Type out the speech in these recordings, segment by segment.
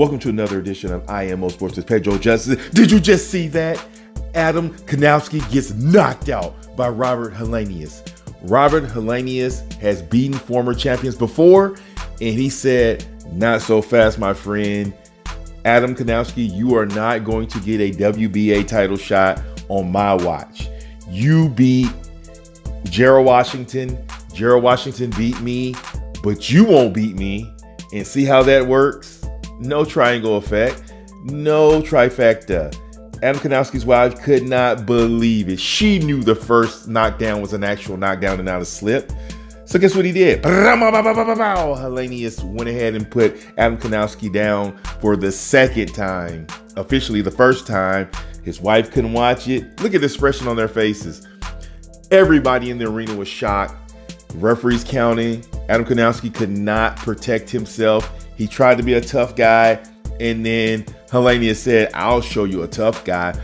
Welcome to another edition of IMO Sports with Pedro Justice. Did you just see that? Adam Kownacki gets knocked out by Robert Helenius. Robert Helenius has beaten former champions before, and he said, Not so fast, my friend. Adam Kownacki, you are not going to get a WBA title shot on my watch. You beat Gerald Washington. Gerald Washington beat me, but you won't beat me. And see how that works? No triangle effect, no trifecta. Adam Kownacki's wife could not believe it. She knew the first knockdown was an actual knockdown and not a slip. So guess what he did? Helenius went ahead and put Adam Kownacki down for the second time. Officially the first time. His wife couldn't watch it. Look at the expression on their faces. Everybody in the arena was shocked. Referees counting. Adam Kownacki could not protect himself. He tried to be a tough guy. And then Helenius said, I'll show you a tough guy.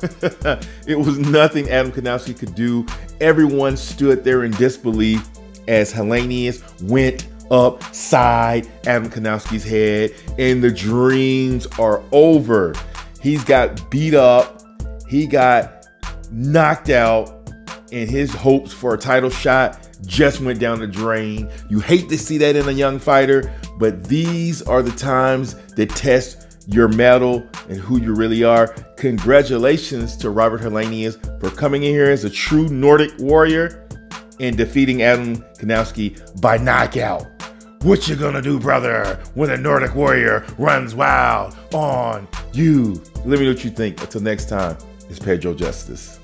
it was nothing Adam Kownacki could do. Everyone stood there in disbelief as Helenius went upside Adam Kownacki's head, and the dreams are over. He's got beat up, he got knocked out, and his hopes for a title shot just went down the drain. You hate to see that in a young fighter, but these are the times that test your mettle and who you really are. Congratulations to Robert Helenius for coming in here as a true Nordic warrior and defeating Adam Kownacki by knockout. What you gonna do, brother, when a Nordic warrior runs wild on you? Let me know what you think. Until next time, it's Pedro Justice.